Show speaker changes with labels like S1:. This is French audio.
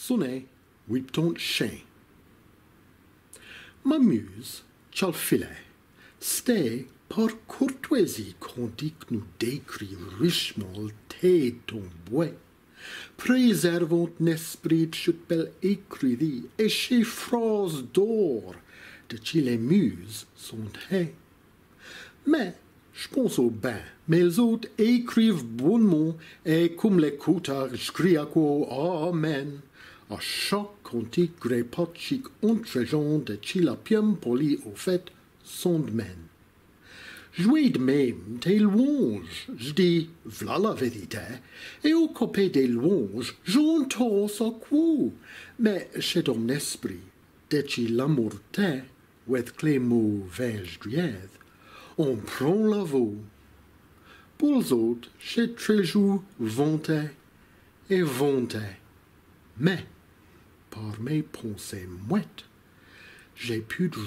S1: sonnait ton chien. Ma muse, le filet, c'était par courtoisie qu'on dit que nous décrit richement le thé bois. Préservons l'esprit belle écrivie et chez phrases d'or de qui les muses sont haies. Mais, je pense au bain, mais les autres écrivent bonnement et comme les coutard, je crie à quoi? Amen. À chaque cantique grépatchique entre gens de qui la pième poli au fait son domaine. Jouez de même tes louanges, je dis, v'là la vérité, et au côté des louanges, j'entends à quoi, mais c'est ton esprit, de t'est, with clé mots driède, on prend la voix. Pour les autres, très jour vanté et vanté, mais par mes pensées mouettes, j'ai pu de